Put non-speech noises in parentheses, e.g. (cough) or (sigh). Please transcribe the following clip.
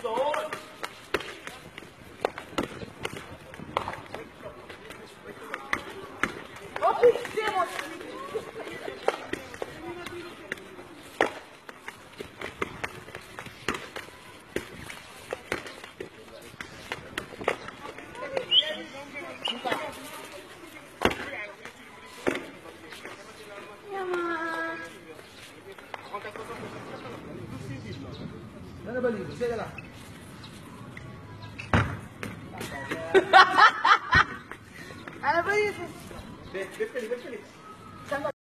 走了。我去接我。那个把领子卸下 (laughs) 来。哈哈哈！哈哈！哎，不好意思。别别别！别别！别别